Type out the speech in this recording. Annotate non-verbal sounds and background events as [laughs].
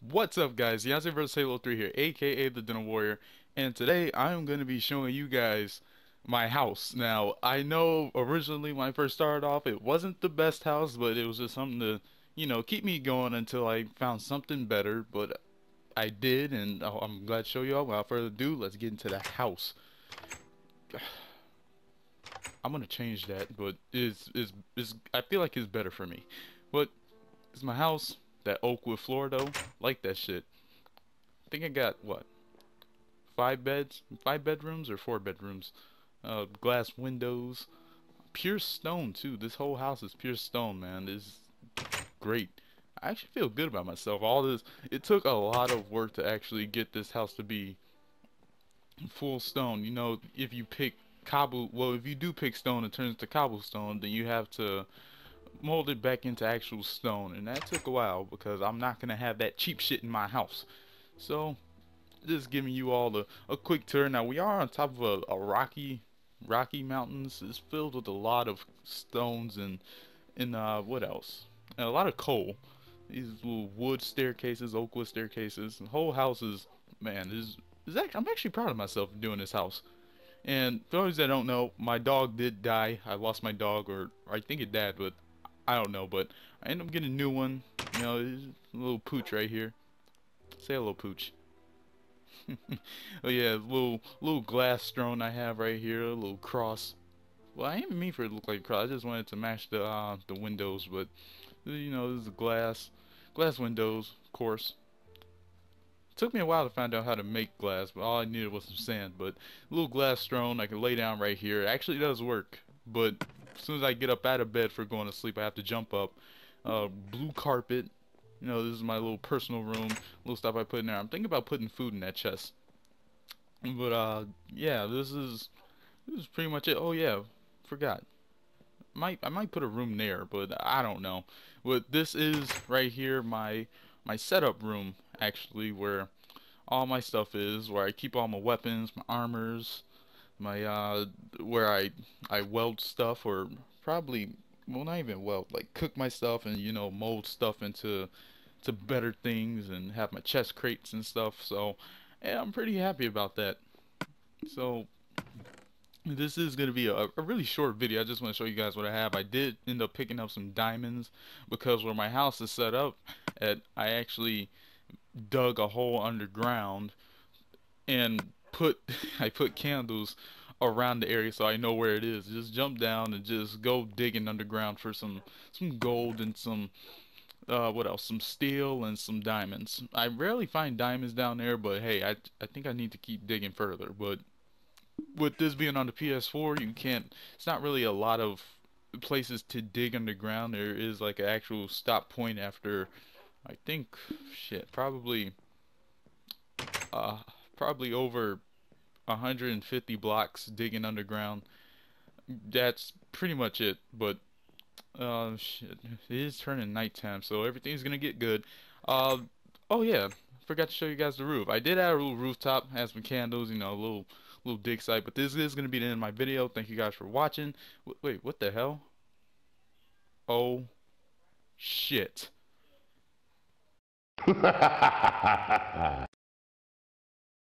What's up guys, Yahtzee vs Halo 3 here, aka the Denim Warrior, and today I'm going to be showing you guys my house. Now, I know originally when I first started off, it wasn't the best house, but it was just something to, you know, keep me going until I found something better, but I did, and I'm glad to show you all. Without further ado, let's get into the house. [sighs] I'm gonna change that, but it's, it's, it's, I feel like it's better for me. But, it's my house, that Oakwood floor though, like that shit. I think I got what? Five beds, five bedrooms or four bedrooms. Uh, glass windows, pure stone too. This whole house is pure stone, man. This is great. I actually feel good about myself. All this, it took a lot of work to actually get this house to be full stone. You know, if you pick cobble, well, if you do pick stone, it turns to cobblestone. Then you have to molded back into actual stone and that took a while because I'm not gonna have that cheap shit in my house. So just giving you all the, a quick tour. Now we are on top of a, a rocky rocky mountains. It's filled with a lot of stones and and uh what else? And a lot of coal. These little wood staircases oak wood staircases. The whole house is man is is actually, I'm actually proud of myself doing this house. And for those that don't know, my dog did die. I lost my dog, or, or I think it died, but I don't know, but I end up getting a new one. You know, a little pooch right here. Say hello, pooch. [laughs] oh yeah, little little glass throne I have right here, a little cross. Well, I didn't mean for it to look like a cross. I just wanted to match the uh, the windows, but you know, this is glass, glass windows, of course. It took me a while to find out how to make glass, but all I needed was some sand. But a little glass throne I can lay down right here. It actually does work, but as soon as I get up out of bed for going to sleep, I have to jump up. Uh, blue carpet. You know, this is my little personal room. Little stuff I put in there. I'm thinking about putting food in that chest. But uh, yeah, this is this is pretty much it. Oh yeah, forgot. Might I might put a room there, but I don't know. But this is right here my my setup room actually, where all my stuff is, where I keep all my weapons, my armors, my uh where I I weld stuff or probably well not even weld like cook my stuff and you know mold stuff into to better things and have my chest crates and stuff. So yeah I'm pretty happy about that. So this is going to be a, a, really short video. I just want to show you guys what I have. I did end up picking up some diamonds because where my house is set up at I actually dug a hole underground and put [laughs] I put candles around the area so I know where it is. Just jump down and just go digging underground for some some gold and some uh, what else? Some steel and some diamonds. I rarely find diamonds down there, but hey, I I think I need to keep digging further. But with this being on the PS4, you can't. It's not really a lot of places to dig underground. There is like an actual stop point after. I think shit probably uh probably over 150 blocks digging underground. That's pretty much it. But uh, shit, it is turning nighttime, so everything's gonna get good. Uh, oh yeah, forgot to show you guys the roof. I did add a little rooftop, has some candles, you know, a little little dig site. But this is gonna be the end of my video. Thank you guys for watching. W wait, what the hell? Oh shit. [laughs]